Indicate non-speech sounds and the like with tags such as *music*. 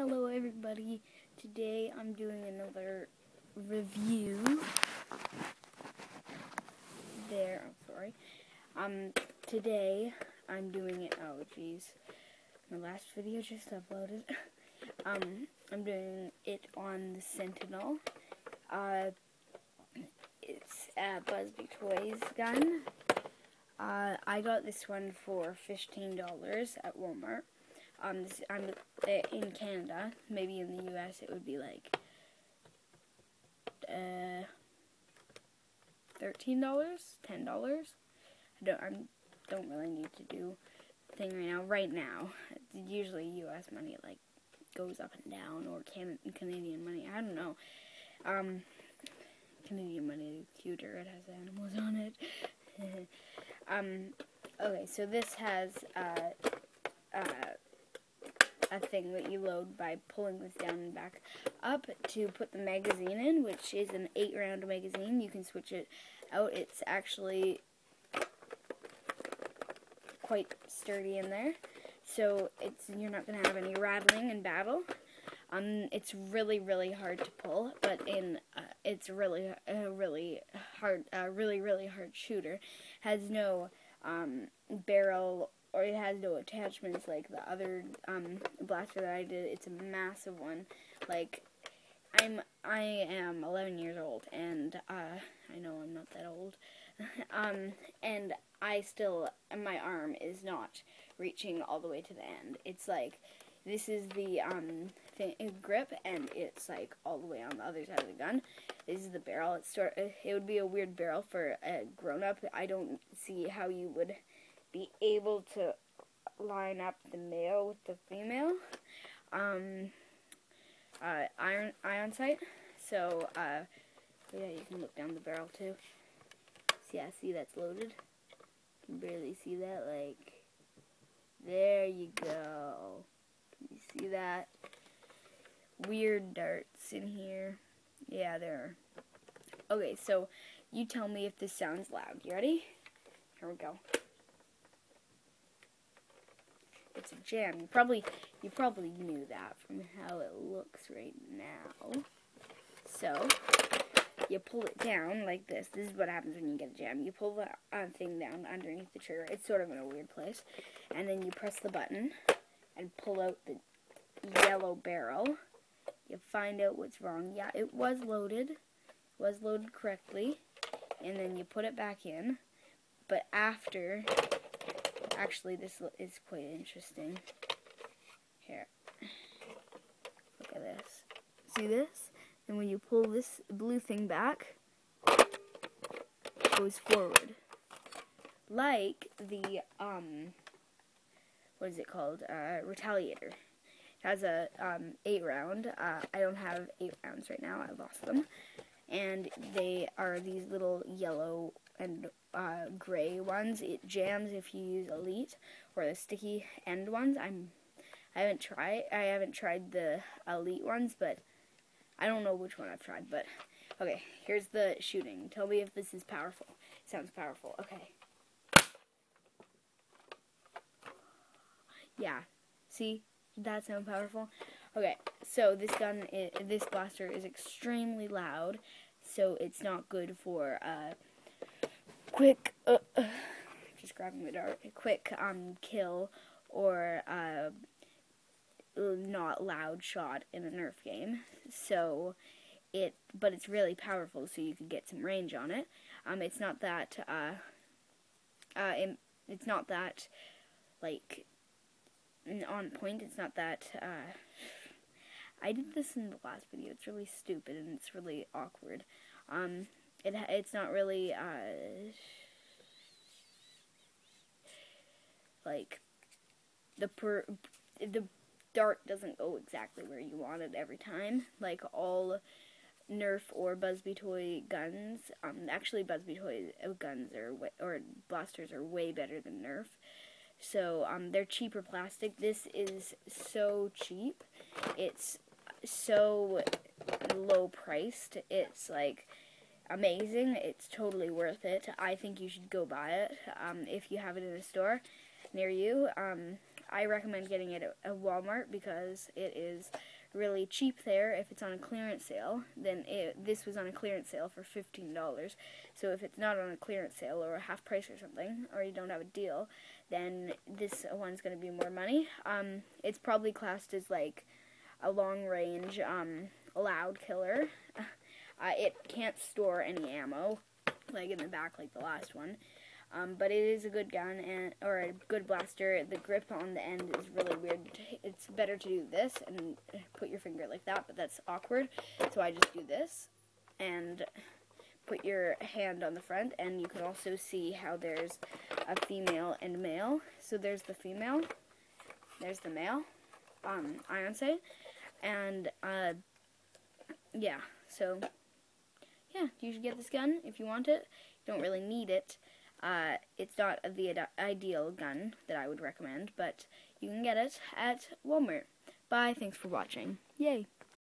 Hello everybody. Today I'm doing another review. There, I'm sorry. Um, today I'm doing it, oh jeez. My last video just uploaded. *laughs* um, I'm doing it on the Sentinel. Uh, it's a Buzz Bee Toys gun. Uh, I got this one for $15 at Walmart. Um, I'm uh, in Canada. Maybe in the U.S. it would be like uh, thirteen dollars, ten dollars. I don't. I don't really need to do thing right now. Right now, usually U.S. money like goes up and down, or can Canadian money. I don't know. Um, Canadian money is cuter. It has animals on it. *laughs* um, okay, so this has uh, uh a thing that you load by pulling this down and back up to put the magazine in, which is an 8 round magazine. You can switch it out. It's actually quite sturdy in there. So it's you're not going to have any rattling in battle. Um, it's really, really hard to pull, but in uh, it's really, uh, really hard, uh, really, really hard shooter. Has no um, barrel or it has no attachments like the other um, blaster that I did. It's a massive one. Like I'm I am 11 years old and uh, I know I'm not that old. *laughs* um, and I still my arm is not reaching all the way to the end. It's like this is the um, grip and it's like all the way on the other side of the gun. This is the barrel. It's sort it would be a weird barrel for a grown up. I don't see how you would be able to line up the male with the female um, uh, iron ion sight. So uh, yeah, you can look down the barrel too. See, I see that's loaded. Can barely see that. Like there you go. Can you see that? Weird darts in here. Yeah, there. Okay, so you tell me if this sounds loud. You ready? Here we go it's jam. You probably you probably knew that from how it looks right now. So you pull it down like this. This is what happens when you get a jam. You pull the uh, thing down underneath the trigger. It's sort of in a weird place. And then you press the button and pull out the yellow barrel. You find out what's wrong. Yeah, it was loaded. It was loaded correctly. And then you put it back in. But after Actually, this is quite interesting. Here. Look at this. See this? And when you pull this blue thing back, it goes forward. Like the, um, what is it called? Uh, Retaliator. It has a um, 8 round. Uh, I don't have 8 rounds right now. I lost them. And they are these little yellow and uh, gray ones. It jams if you use Elite or the sticky end ones. I'm I haven't tried I haven't tried the Elite ones, but I don't know which one I've tried. But okay, here's the shooting. Tell me if this is powerful. Sounds powerful. Okay. Yeah. See? That sound powerful? Okay, so this gun, is, this blaster is extremely loud, so it's not good for uh, quick, uh, *sighs* uh, just grabbing the dart, quick um, kill or uh, not loud shot in a Nerf game. So it, but it's really powerful, so you can get some range on it. Um, it's not that, uh, uh, it, it's not that, like, on point. It's not that, uh, *sighs* I did this in the last video. It's really stupid and it's really awkward. Um, it it's not really uh, like the per the dart doesn't go exactly where you want it every time. Like all Nerf or Buzz Bee toy guns, um, actually Buzz Bee toy guns are way, or blasters are way better than Nerf. So um, they're cheaper plastic. This is so cheap. It's so low priced. It's like amazing. It's totally worth it. I think you should go buy it um, if you have it in a store near you. Um, I recommend getting it at, Walmart because it is really cheap there. If it's on a clearance sale, then it, this was on a clearance sale for $15. So if it's not on a clearance sale or a half price or something, or you don't have a deal, then this one's going to be more money. Um, it's probably classed as like a long range um, loud killer. *laughs* Uh, it can't store any ammo, like in the back, like the last one. Um, but it is a good gun and or a good blaster. The grip on the end is really weird. It's better to do this and put your finger like that, but that's awkward. So I just do this and put your hand on the front, and you can also see how there's a female and male. So there's the female, there's the male, um, iron sight, and uh, yeah. So yeah, you should get this gun if you want it. You don't really need it. Uh, it's not the ideal gun that I would recommend, but you can get it at Walmart. Bye, thanks for watching. Yay!